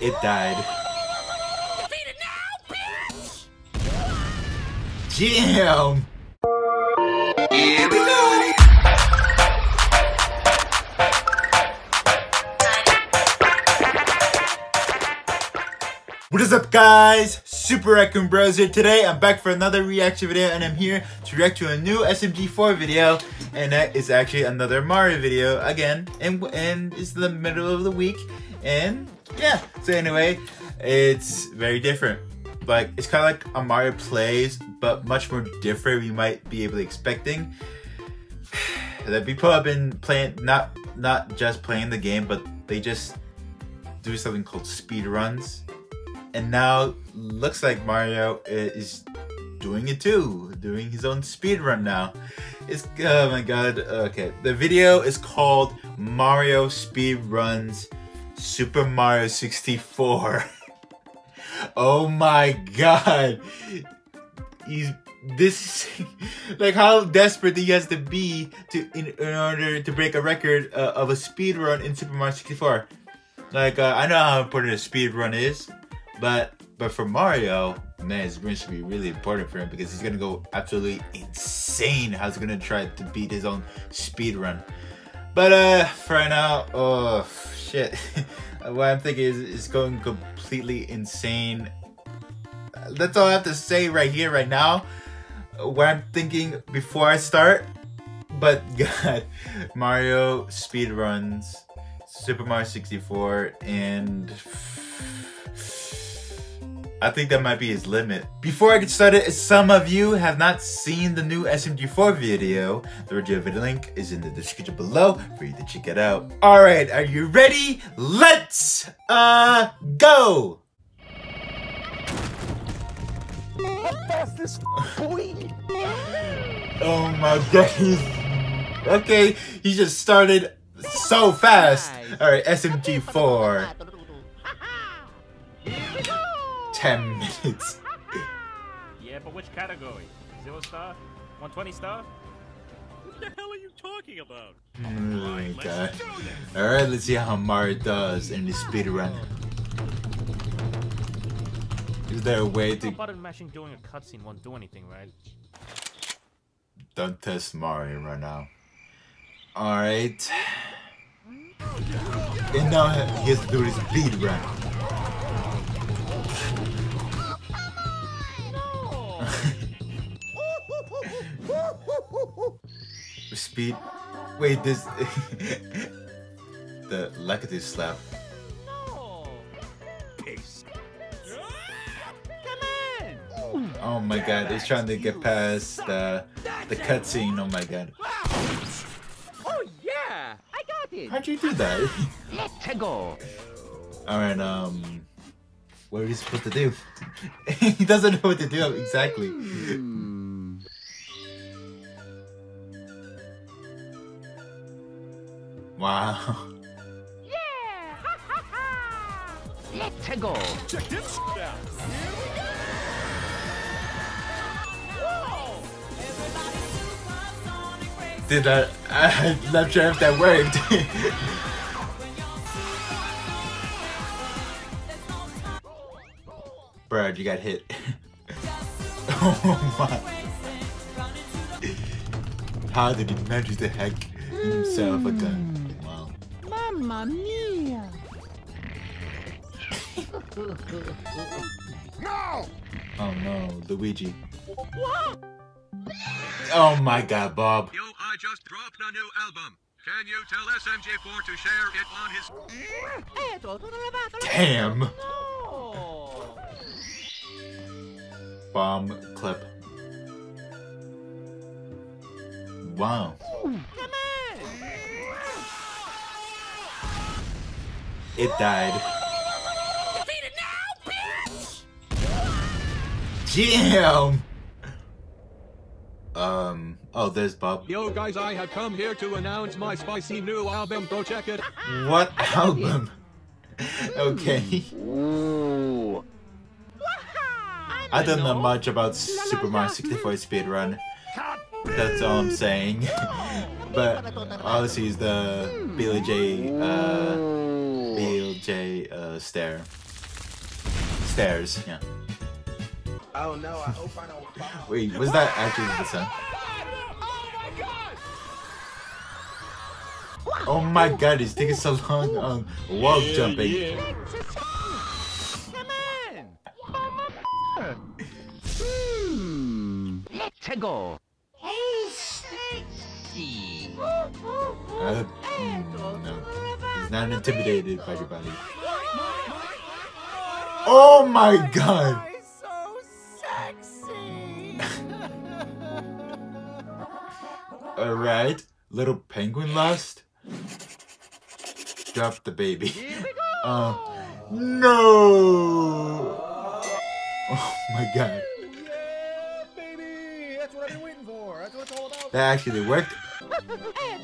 It died. What is up guys? Super Raccoon Bros here. Today I'm back for another reaction video and I'm here to react to a new SMG4 video and that is actually another Mario video again and, and it's the middle of the week and yeah. So anyway, it's very different. Like it's kind of like a Mario plays but much more different we might be able to expecting. that people have been playing not not just playing the game but they just do something called speed runs and now looks like Mario is doing it too, doing his own speed run now. It's oh my god. Okay, the video is called Mario Speed Runs Super Mario 64. oh my god. He's this like how desperate he has to be to in, in order to break a record uh, of a speed run in Super Mario 64. Like uh, I know how important a speed run is, but but for Mario, man, it's going to be really important for him because he's gonna go absolutely insane. How he's gonna try to beat his own speed run. But uh, for now, oh shit, uh, what I'm thinking is is going completely insane. That's all I have to say right here, right now. What I'm thinking before I start. But God, Mario speed runs, Super Mario 64, and I think that might be his limit. Before I get started, some of you have not seen the new SMG4 video. The original video link is in the description below for you to check it out. Alright, are you ready? Let's uh go! Fast this boy! oh my god, he's okay, he just started so fast. Alright, SMG4. 10 minutes. yeah, but which category? Zero star? 120 star? What the hell are you talking about? Oh my god. Alright, let's see how Mario does in the speed run. Is there a way to... button mashing during a cutscene won't do anything, right? Don't test Mario right now. Alright. And now he has to do his speed run. Speed. Wait, this. the Lakitu slap. Oh my god, he's trying to get past the the cutscene. Oh my god. Oh yeah, I got it. How'd you do that? Let's go. All right, um, what are we supposed to do? he doesn't know what to do exactly. Hmm. Wow. Yeah! Let's go. Check this out. Did that? I'm not sure if that worked. Brad, you got hit. oh my. How did he manage to hack himself a gun? Wow. Mamma mia! no! Oh no, Luigi. What? Oh my god, Bob. Yo, I just dropped a new album. Can you tell SMG4 to share it on his... Eh, Damn! Bomb clip. Wow. It died. Damn! Um, oh, there's Bob. Yo, guys, I have come here to announce my spicy new album. Go check it. What album? okay. Ooh. I don't know much about Super Mario 64 speedrun. That's all I'm saying. but obviously it's the BLJ uh BLJ uh stare. stairs. Yeah. Oh no, I hope I don't fall. Wait, was that actually the sun? Oh my god, it's taking so long on wall jumping. Come on! Let's go. Hey, Stacy. Uh, no, he's not intimidated by your body. Oh my god! Alright, little penguin lost. Drop the baby. Uh, no! Oh my god. Yeah, baby! That's what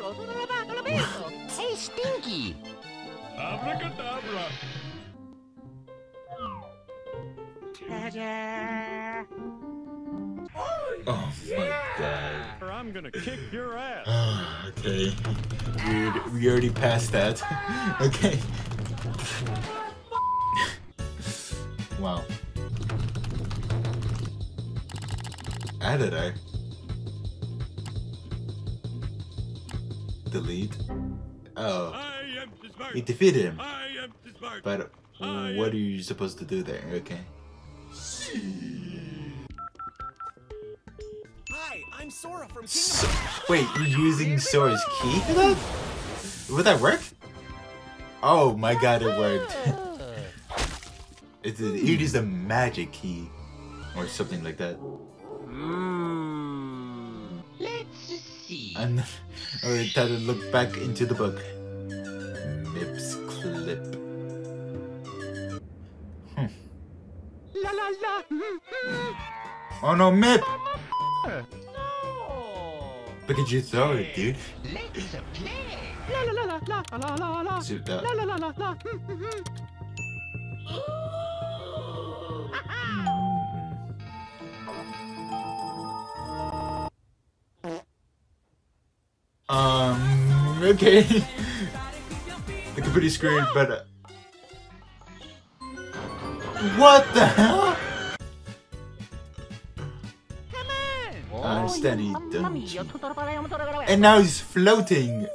I've been waiting for. That's what it's all about. That actually hey, Stinky. Abracadabra. Oh, oh my god. I'm gonna kick your ass. Ah, okay. We, we already passed that. okay. wow. How did I? Delete. Oh, I am the smart. we defeated him. I am the smart. But what are you supposed to do there? Okay. Hi, I'm Sora from Kingdom So, wait, you're using Sora's key for that? Would that work? Oh my god, it worked. it's a, it is a magic key. Or something like that. Hmm. Let's see. And or it had to look back into the book. Mips clip. Hmm. La la la. Oh no, Mip! No. Look at you throw it, dude. Let's play. La la la la la la la la. Shoot that. La la la la la. Okay. Looking pretty screwed, but. Uh... What the hell? Come on. I understand he Mamma don't mia, cheat. tutto da tutto da And now he's floating.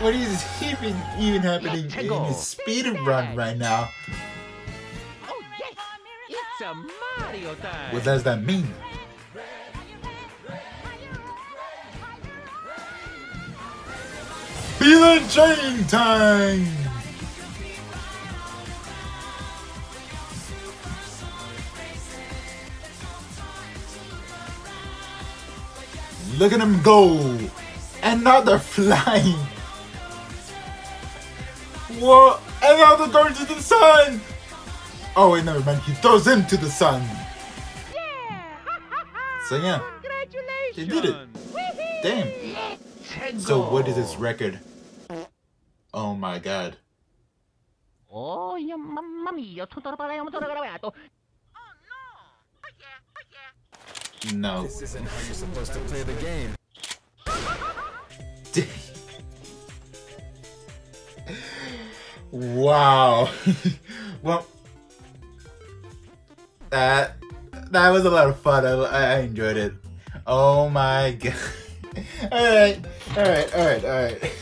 What is even even happening Let's in his speed run right now? Oh yes. It's a Mario time. What does that mean? Feel the chain time! Look at him go! And now they're flying! What? And now they're going to the sun! Oh wait, never mind. He throws him to the sun. Yeah. So yeah, Congratulations. they did it. Damn. So what is his record? Oh my god. Oh, yeah, mamma mia, tutto da tutto da No. Oh yeah, oh yeah. No. This isn't how you're supposed to play the game. wow. well, that that was a lot of fun. I, I enjoyed it. Oh my god. all right, all right, all right, all right.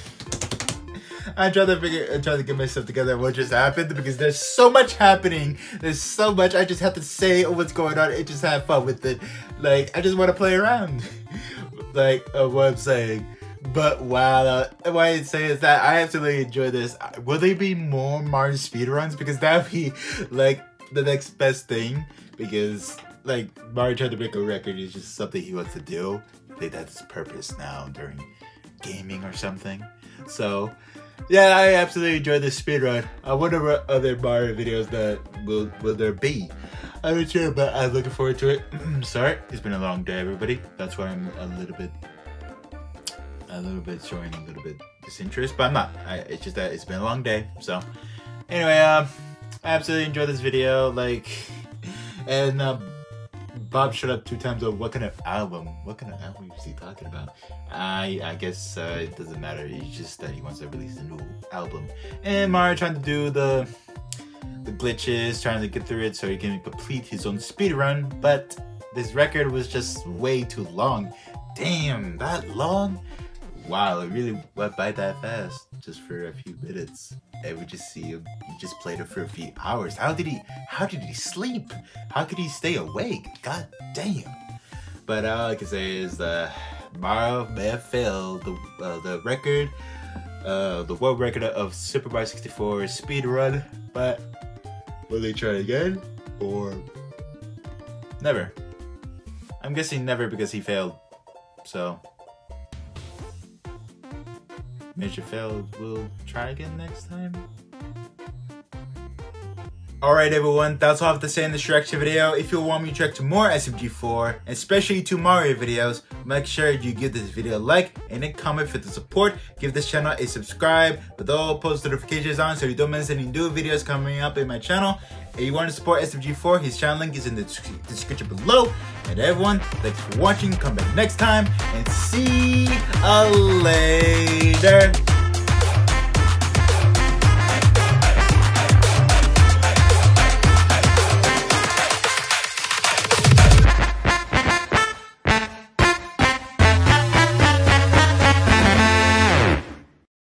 I tried to figure, I tried to get myself together. What just happened? Because there's so much happening. There's so much. I just have to say what's going on and just have fun with it. Like I just want to play around. like uh, what I'm saying. But wow, what I'd say is that I absolutely enjoy this. Will there be more Mario speedruns? Because that would be like the next best thing. Because like Mario trying to break a record is just something he wants to do. I think that's his purpose now during gaming or something. So yeah, I absolutely enjoyed this speedrun. I wonder what other Mario videos that will will there be. I'm not sure, but I'm looking forward to it. Sorry, it's been a long day, everybody. That's why I'm a little bit, a little bit showing a little bit disinterest, but I'm not. I, it's just that it's been a long day. So, anyway, um, I absolutely enjoyed this video. Like, and uh, Bob shut up two times. Oh, what kind of album? What kind of album is he talking about? I I guess uh, it doesn't matter. He's just that he wants to release a new album. And Mario trying to do the the glitches, trying to get through it so he can complete his own speed run. But this record was just way too long. Damn, that long? Wow, it really went by that fast, just for a few minutes. And we just see him, he just played it for a few hours. How did he, how did he sleep? How could he stay awake? God damn. But all I can say is that Mario have failed the, uh, the record, uh, the world record of Super Mario 64 speed run, but will they try again? Or never? I'm guessing never because he failed. So Major failed. We'll try again next time. Alright everyone, that's all I have to say in this reaction video. If you want me to react to more SMG4, especially to Mario videos, make sure you give this video a like and a comment for the support. Give this channel a subscribe with all post notifications on so you don't miss any new videos coming up in my channel. If you want to support SMG4, his channel link is in the description below. And everyone, thanks for watching. Come back next time and see you later.